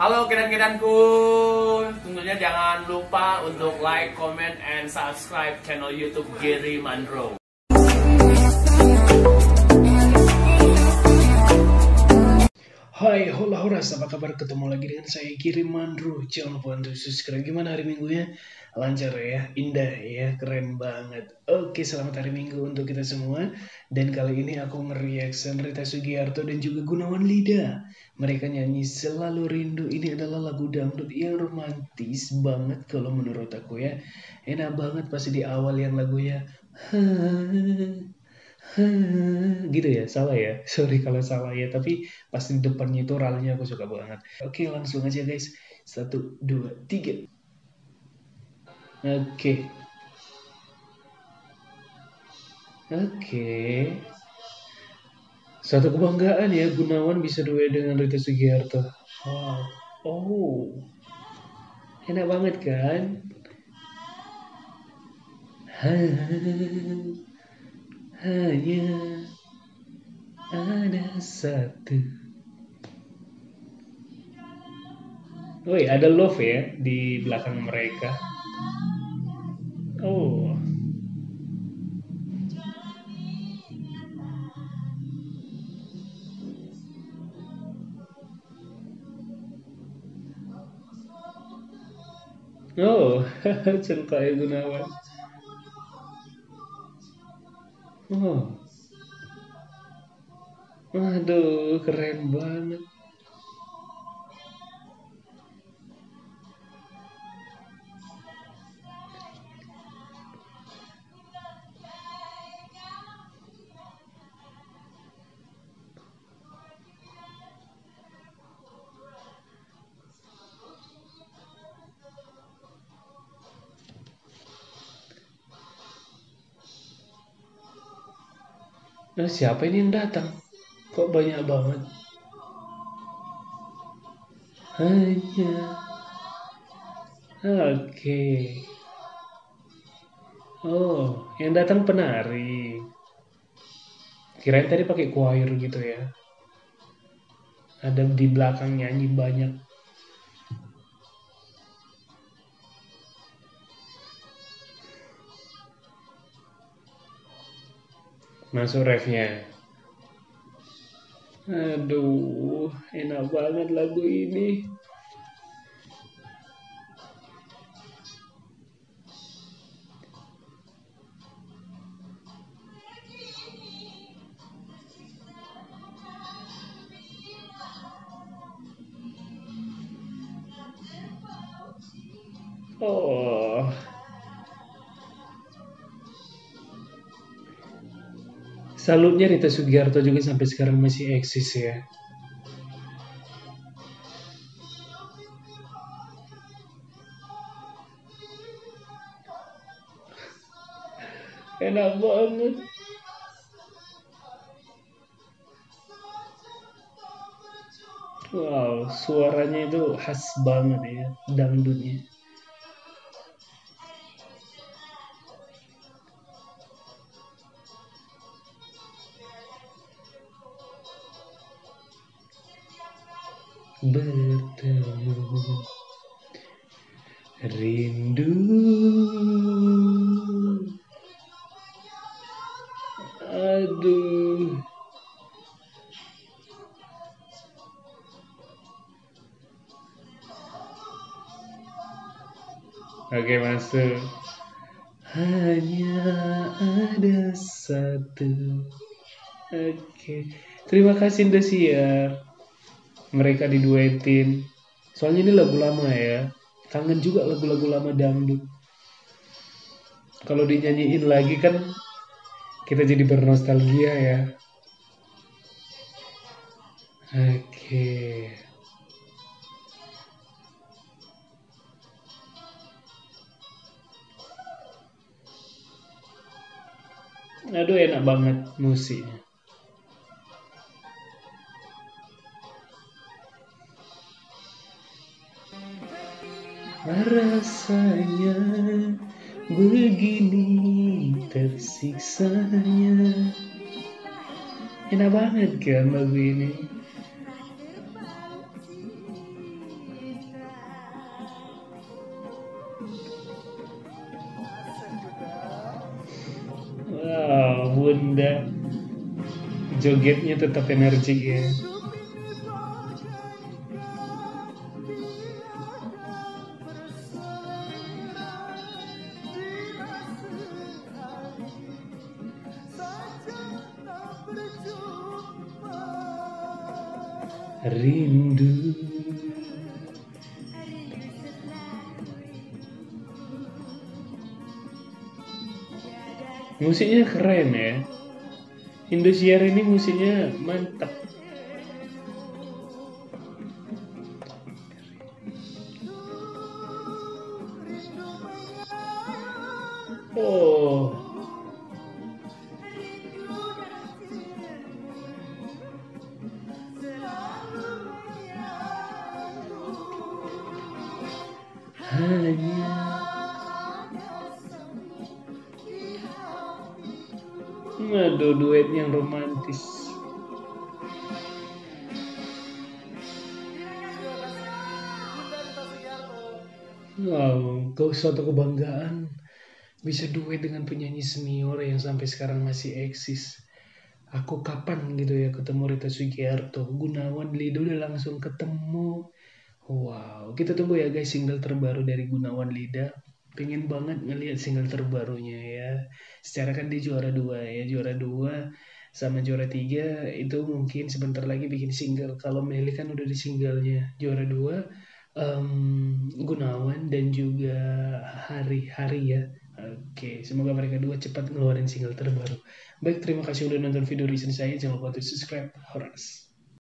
Halo kedan-kedanku, tentunya jangan lupa untuk like, comment, and subscribe channel YouTube Gary Mandro. Hai, hola horas, apa kabar? Ketemu lagi dengan saya Giri Mandro. Jangan lupa untuk subscribe. Gimana hari minggunya? Lancar ya, indah ya, keren banget. Oke, selamat hari minggu untuk kita semua. Dan kali ini aku nge-reaction Rita Sugiarto dan juga Gunawan Lida. Mereka nyanyi Selalu Rindu. Ini adalah lagu dangdut yang romantis banget kalau menurut aku ya. Enak banget pasti di awal yang lagunya. Gitu ya salah ya. Sorry kalau salah ya tapi pas di depannya itu ralnya aku suka banget. Oke langsung aja guys. Satu dua tiga. Oke. Oke. Satu kebanggaan ya Gunawan bisa duet dengan Rita Sugiarto wow. Oh. Enak banget kan hanya ada satu. Woi, ada love ya di belakang mereka. Oh. Oh, Cengkai Gunawan. Oh. Aduh, keren banget. Nah, siapa ini yang datang? Kok banyak banget? Hanya Oke. Okay. Oh, yang datang penari. Kirain tadi pakai choir gitu ya. Ada di belakang nyanyi banyak. Masuk refnya. Aduh, enak banget lagu ini. Oh. Salutnya Rita Sugiarto juga sampai sekarang masih eksis ya. Enak banget. Wow, suaranya itu khas banget ya, dangdutnya. Bertemu. Rindu. Aduh. Oke masuk hanya ada satu. Oke. Terima kasih Indosiar mereka diduetin. Soalnya ini lagu lama ya. Kangen juga lagu-lagu lama dangdut. Kalau dinyanyiin lagi kan kita jadi bernostalgia ya. Oke. Aduh enak banget musiknya rasanya begini tersiksanya. Enak banget kan lagu ini? Wow bunda. Jogetnya tetap energik ya. Rindu. Musiknya keren ya. Indosiar ini musiknya mantap Aduh, duet yang romantis. Wow, kau suatu kebanggaan bisa duet dengan penyanyi senior yang sampai sekarang masih eksis. Aku kapan gitu ya ketemu Rita Sugiarto, Gunawan Lido udah langsung ketemu. Wow, kita tunggu ya guys single terbaru dari Gunawan Lida. Pengen banget ngelihat single terbarunya ya. Secara kan dia juara dua ya, juara dua sama juara tiga itu mungkin sebentar lagi bikin single. Kalau Meli kan udah di singlenya juara dua, um, Gunawan dan juga Hari Hari ya. Oke, semoga mereka dua cepat ngeluarin single terbaru. Baik, terima kasih udah nonton video recent saya. Jangan lupa untuk subscribe. Horas.